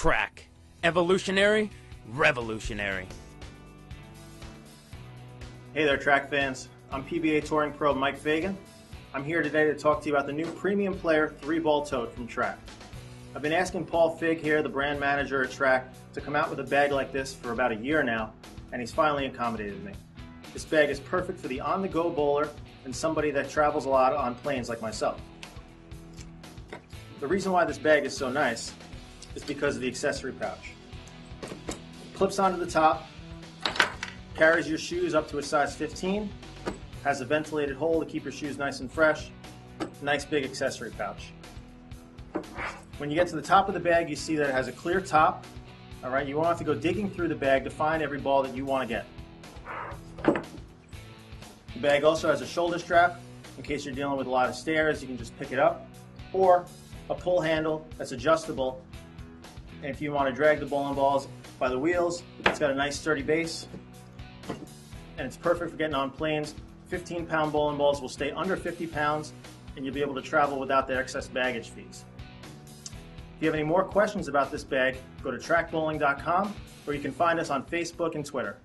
Track. Evolutionary, revolutionary. Hey there, track fans. I'm PBA Touring Pro Mike Fagan. I'm here today to talk to you about the new Premium Player 3 Ball Tote from Track. I've been asking Paul Fig here, the brand manager at Track, to come out with a bag like this for about a year now, and he's finally accommodated me. This bag is perfect for the on the go bowler and somebody that travels a lot on planes like myself. The reason why this bag is so nice is because of the accessory pouch. Clips onto the top, carries your shoes up to a size 15, has a ventilated hole to keep your shoes nice and fresh, nice big accessory pouch. When you get to the top of the bag, you see that it has a clear top. All right, you won't have to go digging through the bag to find every ball that you want to get. The bag also has a shoulder strap. In case you're dealing with a lot of stairs, you can just pick it up. Or a pull handle that's adjustable. And if you want to drag the bowling balls by the wheels, it's got a nice sturdy base. And it's perfect for getting on planes. 15 pound bowling balls will stay under 50 pounds and you'll be able to travel without the excess baggage fees. If you have any more questions about this bag, go to trackbowling.com or you can find us on Facebook and Twitter.